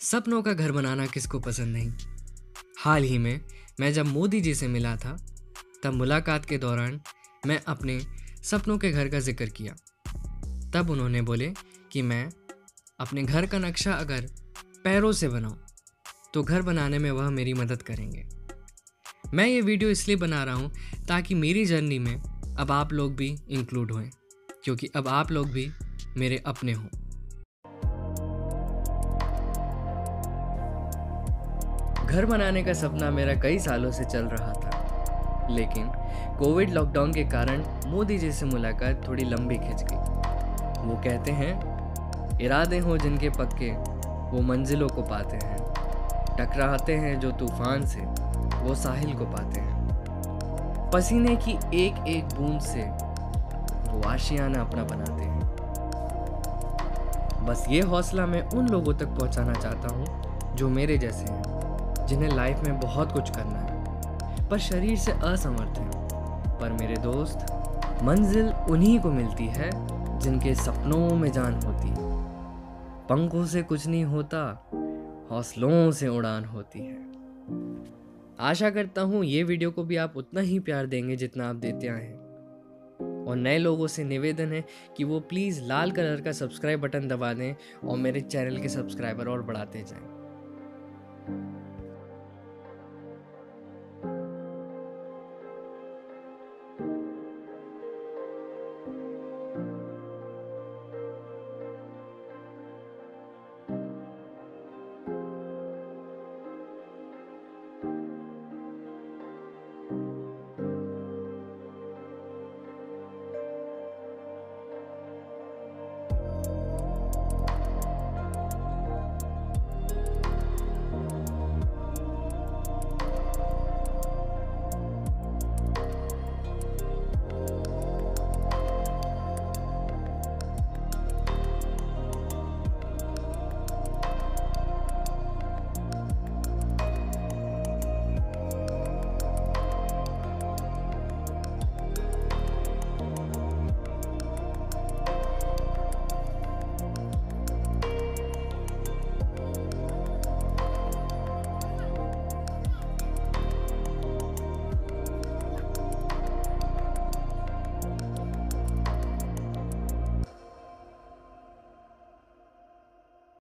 सपनों का घर बनाना किसको पसंद नहीं? हाल ही में, मैं जब मोदी जी से मिला था, तब मुलाकात के दौरान मैं अपने सपनों के घर का ज़िक्र किया। तब उन्होंने बोले कि मैं अपने घर का नक्शा अगर पैरों से बनाऊँ तो घर बनाने में वह मेरी मदद करेंगे। मैं ये वीडियो इसलिए बना रहा हूँ ताकि मेरी जर्नी में अब आप लोग भी इंक्लूड हों क्योंकि अब आप लोग भी मेरे अपने हों। घर बनाने का सपना मेरा कई सालों से चल रहा था। लेकिन कोविड लॉकडाउन के कारण मोदी जी से मुलाकात थोड़ी लंबी खिंच गई। वो कहते हैं, इरादे हो जिनके पक्के, वो मंजिलों को पाते हैं। टकराते हैं जो तूफ़ान से, वो साहिल को पाते हैं। पसीने की एक एक बूंद से वो आशियाना अपना बनाते हैं। बस ये हौसला मैं उन लोगों तक पहुंचाना चाहता हूँ जो मेरे जैसे हैं। जिन्हें लाइफ में बहुत कुछ करना है, पर शरीर से असमर्थ हैं। पर मेरे दोस्त, मंजिल उन्हीं को मिलती है जिनके सपनों में जान होती है। पंखों से कुछ नहीं होता, हौसलों से उड़ान होती है। आशा करता हूँ ये वीडियो को भी आप उतना ही प्यार देंगे जितना आप देते आए हैं। और नए लोगों से निवेदन है कि वो प्लीज़ लाल कलर का सब्सक्राइब बटन दबा दें और मेरे चैनल के सब्सक्राइबर और बढ़ाते जाएँ।